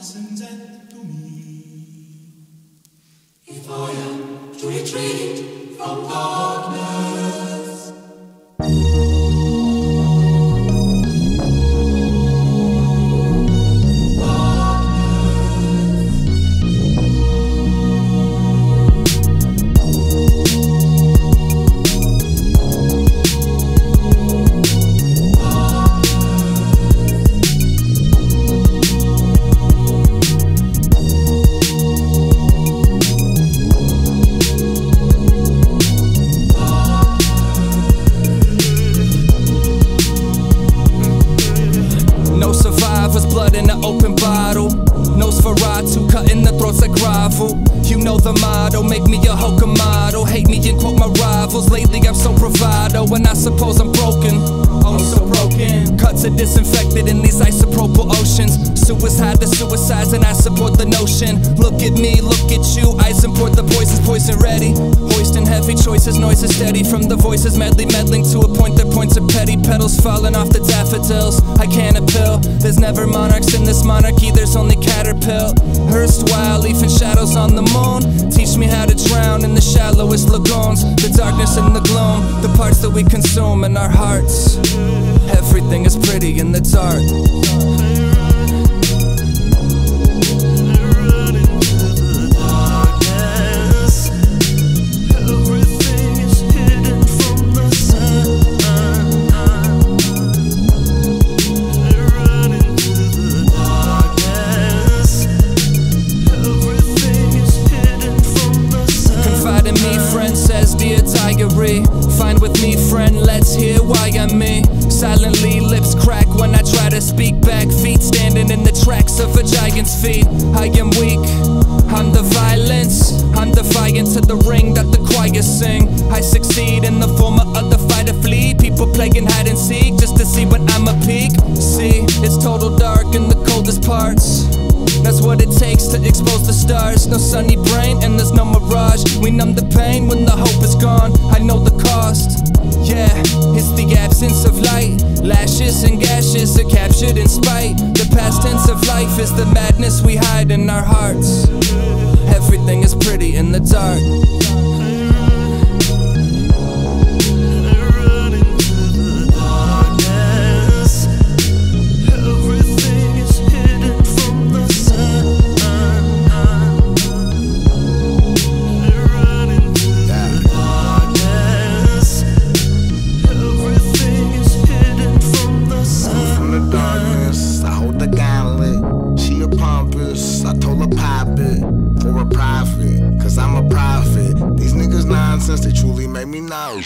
lessons to me. If I am to retreat from darkness, in an open bottle. Nosferatu, cutting the throats like gravel. You know the motto, make me a Hoka model. Hate me and quote my rivals. Lately I'm so bravado, and I suppose I'm broken. Oh, I'm so broken. Cuts are disinfected in these isopropyl oceans. Suicide the suicides, and I support the notion. Look at me, look at you. I support the poisons, poison ready. Hoisting heavy choices, noises steady from the voices, medley meddling to a point that points. Petals falling off the daffodils. I can't appeal. There's never monarchs in this monarchy, there's only caterpill. Erstwhile, leaving shadows on the moon. Teach me how to drown in the shallowest lagoons. The darkness and the gloom, the parts that we consume in our hearts. Everything is pretty in the dark. Diary. Find with me, friend, let's hear why I'm me. Silently, lips crack when I try to speak back. Feet standing in the tracks of a giant's feet. I am weak, I'm the violence. I'm defiant to the ring that the choir sing. I succeed in the former of the fight or flee. People playing hide and seek just to see when I'm a peak. See, it's total what it takes to expose the stars. No sunny brain and there's no mirage. We numb the pain when the hope is gone. I know the cost. Yeah, it's the absence of light. Lashes and gashes are captured in spite. The past tense of life is the madness we hide in our hearts. Everything is pretty in the dark. Cause I'm a prophet. These niggas nonsense, they truly make me know.